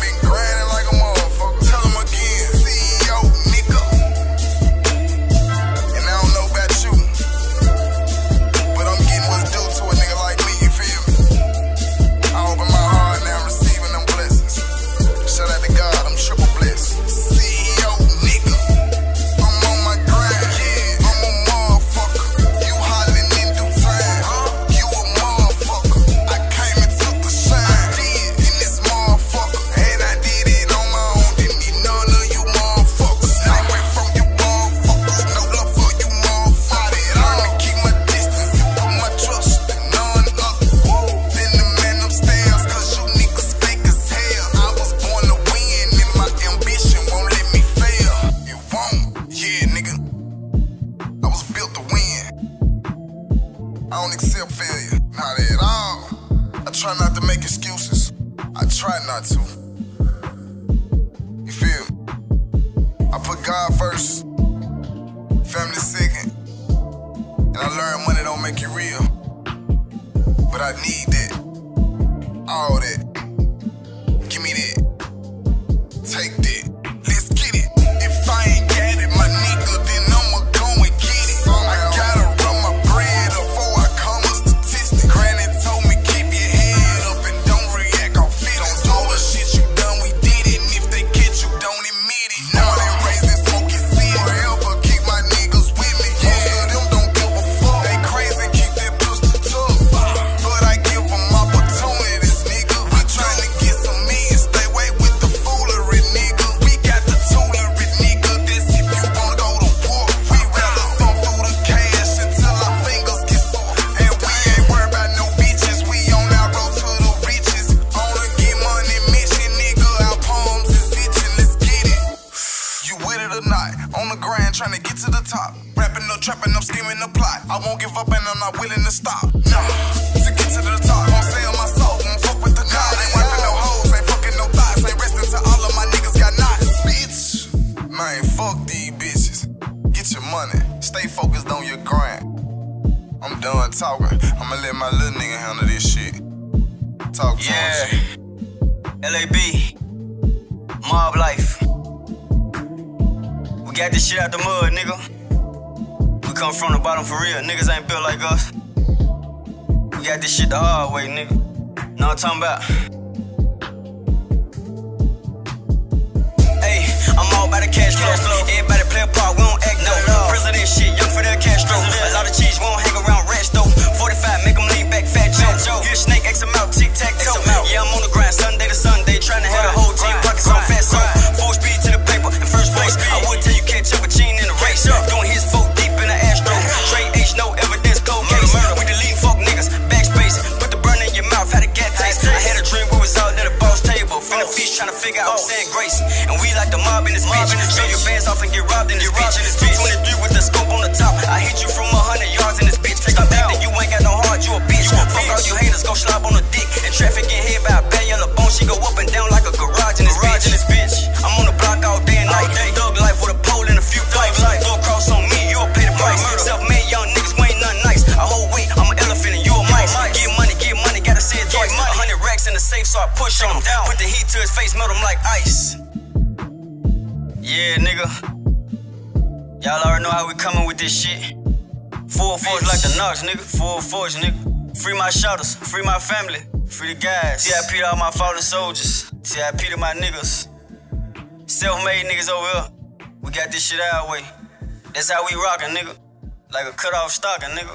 been grinding. I don't accept failure, not at all. I try not to make excuses. I try not to. You feel? I put God first, family second, and I learned money don't make you real. But I need that, all that. Trapping, I'm scheming the plot. I won't give up and I'm not willing to stop. Nah, to get to the top, won't sell my soul, won't fuck with the knot. Ain't wiping no hoes, ain't fucking no thoughts, ain't resting till all of my niggas got knots. Bitch, man, fuck these bitches. Get your money, stay focused on your grind. I'm done talking. I'ma let my little nigga handle this shit. Talk to Yeah. him. LAB. Mob life. We got this shit out the mud, nigga. Come from the bottom for real. Niggas ain't built like us. We got this shit the hard way, nigga. Know what I'm talking about? Hey, I'm all about the cash flow. Bands off and get robbed in this bitch. 223 with the scope on the top. I hit you from a hundred yards in this bitch. Stop thinking you ain't got no heart, you a bitch. Fuck all you haters, go slob on the dick. And traffic get hit by a bad yellow bone. She go up and down like a garage in this bitch. In this bitch. I'm on the block all day and night. Thug life with a pole and a few pipes. Throw a cross on me, you'll pay the price. Self-made young niggas, we ain't nothing nice. I hold weight, I'm an elephant and you a mice. Get money, get money, gotta say it twice. A hundred racks in the safe, so I push on him. Put the heat to his face, melt him like ice. Yeah, nigga. Y'all already know how we coming with this shit. Full force like the Knox, nigga. Full force, nigga. Free my shouters, free my family, free the guys. TIP to all my fallen soldiers. TIP to my niggas. Self-made niggas over here. We got this shit our way. That's how we rockin', nigga. Like a cut off stocking, nigga.